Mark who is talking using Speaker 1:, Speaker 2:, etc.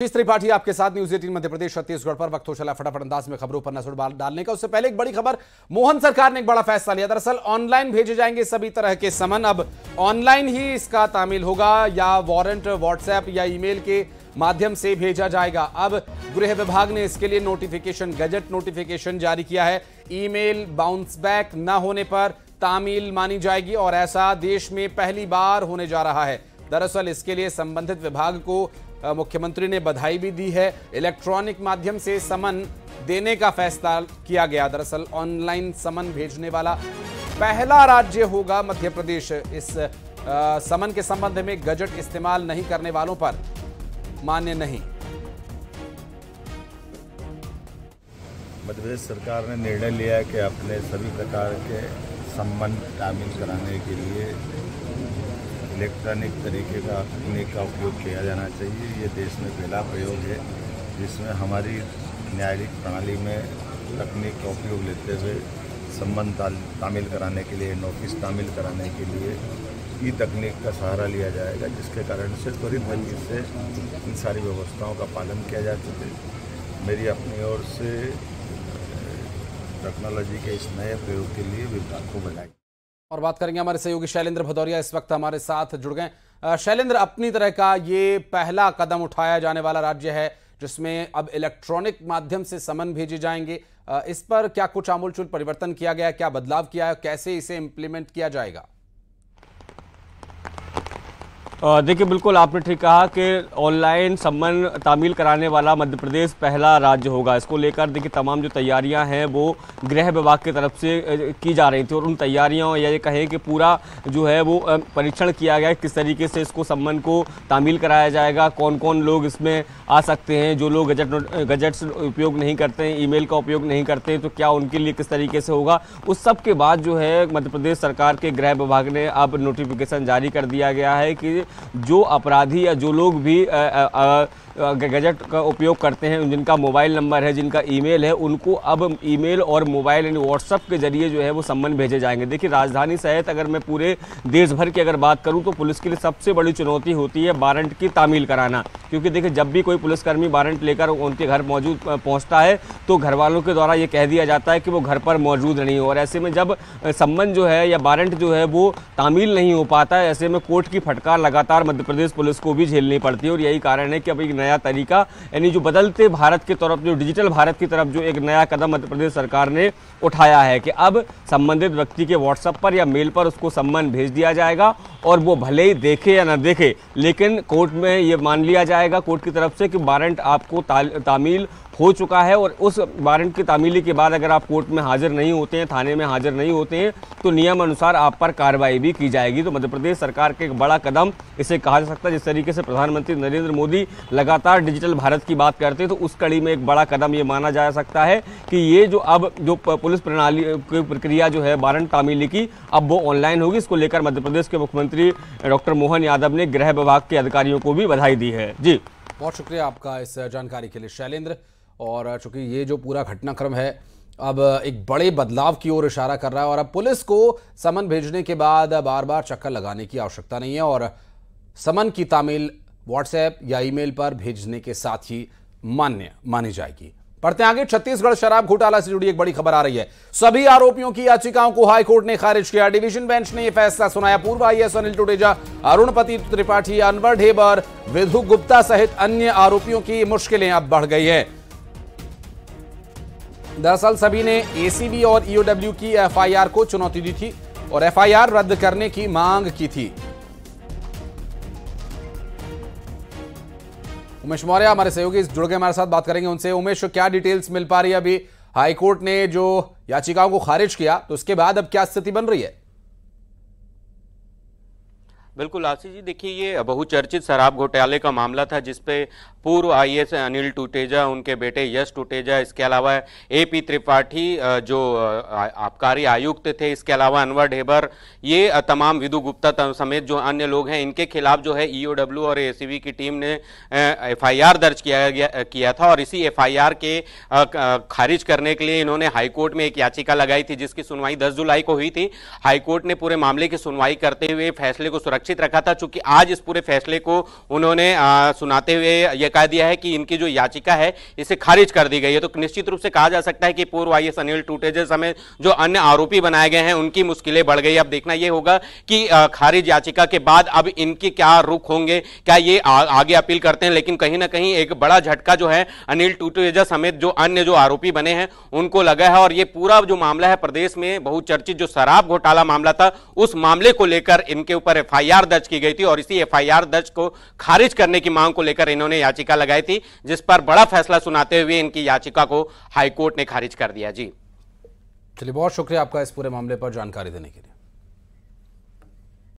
Speaker 1: इस त्रिपाठी आपके साथ न्यूज़ एटीन मध्य प्रदेश, छत्तीसगढ़ पर। वक्त हो चला फटाफट अंदाज में खबरों पर नज़र डालने का। उससे पहले एक बड़ी खबर, मोहन सरकार ने एक बड़ा फैसला लिया। दरअसल ऑनलाइन भेजे जाएँगे सभी तरह के समन। अब ऑनलाइन ही इसका तामील होगा, या वारंट व्हाट्सएप या ईमेल के माध्यम से भेजा जाएगा। अब गृह विभाग ने इसके लिए नोटिफिकेशन गजट नोटिफिकेशन जारी किया है। ईमेल बाउंस बैक न होने पर तामील मानी जाएगी, और ऐसा देश में पहली बार होने जा रहा है। दरअसल इसके लिए संबंधित विभाग को मुख्यमंत्री ने बधाई भी दी है। इलेक्ट्रॉनिक माध्यम से समन देने का फैसला किया गया। दरअसल ऑनलाइन समन भेजने वाला पहला राज्य होगा मध्य प्रदेश इस आ, समन के संबंध में गजट इस्तेमाल नहीं करने वालों पर मान्य नहीं।
Speaker 2: मध्य प्रदेश सरकार ने निर्णय लिया कि अपने सभी प्रकार के सम्मान शामिल कराने के लिए इलेक्ट्रॉनिक तरीके का तकनीक का उपयोग किया जाना चाहिए। ये देश में पहला प्रयोग है, जिसमें हमारी न्यायिक प्रणाली में तकनीक का उपयोग लेते हुए संबंध तामील कराने के लिए, नोटिस तामील कराने के लिए ई तकनीक का सहारा लिया जाएगा, जिसके कारण से त्वरित गति से इन सारी व्यवस्थाओं का पालन किया जा सके। मेरी अपनी ओर से टेक्नोलॉजी के इस नए प्रयोग के लिए विभाग को बधाई।
Speaker 1: और बात करेंगे हमारे सहयोगी शैलेंद्र भदौरिया, इस वक्त हमारे साथ जुड़ गए। शैलेंद्र, अपनी तरह का ये पहला कदम उठाया जाने वाला राज्य है, जिसमें अब इलेक्ट्रॉनिक माध्यम से समन भेजे जाएँगे। इस पर क्या कुछ आमूलचूल परिवर्तन किया गया, क्या बदलाव किया है कैसे इसे इम्प्लीमेंट किया जाएगा?
Speaker 3: देखिए, बिल्कुल आपने ठीक कहा कि ऑनलाइन सम्मान तामील कराने वाला मध्य प्रदेश पहला राज्य होगा। इसको लेकर देखिए, तमाम जो तैयारियाँ हैं, वो गृह विभाग की तरफ़ से की जा रही थी और उन तैयारियों या ये कहें कि पूरा जो है, वो परीक्षण किया गया किस तरीके से इसको सम्मान को तामील कराया जाएगा कौन कौन लोग इसमें आ सकते हैं, जो लोग गजट, गजट्स उपयोग नहीं करते हैं, ईमेल का उपयोग नहीं करते तो क्या उनके लिए किस तरीके से होगा? उस सब के बाद जो है, मध्य प्रदेश सरकार के गृह विभाग ने अब नोटिफिकेशन जारी कर दिया गया है कि जो अपराधी या जो लोग भी आ, गजट का उपयोग करते हैं जिनका मोबाइल नंबर है जिनका ईमेल है उनको अब ईमेल और मोबाइल यानी व्हाट्सअप के ज़रिए जो है वो सम्मन भेजे जाएँगे। देखिए राजधानी सहित अगर मैं पूरे देश भर की अगर बात करूँ तो पुलिस के लिए सबसे बड़ी चुनौती होती है वारंट की तामील कराना। क्योंकि देखिए, जब भी कोई पुलिसकर्मी वारंट लेकर उनके घर मौजूद पहुँचता है तो घर वालों के द्वारा ये कह दिया जाता है कि वो घर पर मौजूद नहीं हो। और ऐसे में जब सम्मन जो है या वारंट जो है वो तामील नहीं हो पाता ऐसे में कोर्ट की फटकार लगातार मध्य प्रदेश पुलिस को भी झेलनी पड़ती है। और यही कारण है कि अब एक नया तरीका, यानी जो बदलते भारत की तरफ़, जो डिजिटल भारत की तरफ़ जो एक नया कदम मध्य प्रदेश सरकार ने उठाया है कि अब संबंधित व्यक्ति के व्हाट्सएप पर या मेल पर उसको सम्मान भेज दिया जाएगा और वो भले ही देखे या ना देखे, लेकिन कोर्ट में ये मान लिया जाएगा कोर्ट की तरफ़ से कि वारंट आपको तामील हो चुका है और उस वारंट की तामीली के बाद अगर आप कोर्ट में हाजिर नहीं होते हैं, थाने में हाजिर नहीं होते हैं तो नियम अनुसार आप पर कार्रवाई भी की जाएगी। तो मध्य प्रदेश सरकार के एक बड़ा कदम इसे कहा जा सकता है, जिस तरीके से प्रधानमंत्री नरेंद्र मोदी लगातार डिजिटल भारत की बात करते हैं तो उस कड़ी में एक बड़ा कदम ये माना जा सकता है कि ये जो अब जो पुलिस प्रणाली प्रक्रिया जो है वारंट तामीली की, अब वो ऑनलाइन होगी। इसको लेकर मध्य प्रदेश के मुख्यमंत्री डॉक्टर मोहन यादव ने गृह विभाग के अधिकारियों को भी बधाई दी है। जी।
Speaker 1: बहुत शुक्रिया आपका इस जानकारी के लिए, शैलेंद्र। और चूँकि ये जो पूरा घटनाक्रम है, अब एक बड़े बदलाव की ओर इशारा कर रहा है और अब पुलिस को समन भेजने के बाद बार बार चक्कर लगाने की आवश्यकता नहीं है और समन की तामील व्हाट्सएप या ईमेल पर भेजने के साथ ही मान्य, मानी जाएगी। पढ़ते आगे, छत्तीसगढ़ शराब घोटाला से जुड़ी एक बड़ी खबर आ रही है। सभी आरोपियों की याचिकाओं को हाईकोर्ट ने खारिज किया। डिवीज़न बेंच ने यह फैसला सुनाया। पूर्व आईएएस अनिल टुटेजा अरुणपति त्रिपाठी, अनवर ढेबर, विधु गुप्ता सहित अन्य आरोपियों की मुश्किलें अब बढ़ गई है। दरअसल सभी ने एसीबी और ईओडब्ल्यू की एफआईआर को चुनौती दी थी और एफआईआर रद्द करने की मांग की थी। उमेश मौर्य, हमारे सहयोगी जुड़ गए हमारे साथ बात करेंगे उनसे। उमेश, क्या डिटेल्स मिल पा रही है अभी? हाईकोर्ट ने जो याचिकाओं को खारिज किया तो उसके बाद अब क्या स्थिति बन रही है?
Speaker 4: बिल्कुल आशीष जी, देखिए, ये बहुचर्चित शराब घोटाले का मामला था, जिसपे पूर्व आईएएस अनिल टूटेजा, उनके बेटे यश टूटेजा, इसके अलावा एपी त्रिपाठी जो आबकारी आयुक्त थे, इसके अलावा अनवर ढेबर, ये तमाम विदु गुप्ता समेत जो अन्य लोग हैं, इनके खिलाफ जो है ईओडब्ल्यू और एसीबी की टीम ने एफआईआर दर्ज किया गया किया था, और इसी एफआईआर के खारिज करने के लिए इन्होंने हाईकोर्ट में एक याचिका लगाई थी, जिसकी सुनवाई दस जुलाई को हुई थी। हाईकोर्ट ने पूरे मामले की सुनवाई करते हुए फैसले को सुरक्षा सुरक्षित रखा था चूँकि आज इस पूरे फैसले को उन्होंने सुनाते हुए यह कह दिया है कि इनकी जो याचिका है इसे खारिज कर दी गई है। तो निश्चित रूप से कहा जा सकता है कि पूर्व आई अनिल टूटेजे समेत जो अन्य आरोपी बनाए गए हैं उनकी मुश्किलें बढ़ गई। अब देखना यह होगा कि खारिज याचिका के बाद अब इनके क्या रुख होंगे क्या ये आ, आगे अपील करते हैं। लेकिन कहीं ना कहीं एक बड़ा झटका जो है अनिल टूटेजा समेत जो अन्य जो आरोपी बने हैं उनको लगा है। और ये पूरा जो मामला है प्रदेश में बहुचर्चित जो शराब घोटाला मामला था उस मामले को लेकर इनके ऊपर एफआईआर दर्ज की गई थी और इसी एफआईआर दर्ज को खारिज करने की मांग को लेकर इन्होंने याचिका लगाई थी, जिस पर बड़ा फैसला सुनाते हुए इनकी याचिका को हाईकोर्ट ने खारिज कर दिया। जी।
Speaker 1: चलिए, बहुत शुक्रिया आपका इस पूरे मामले पर जानकारी देने के लिए।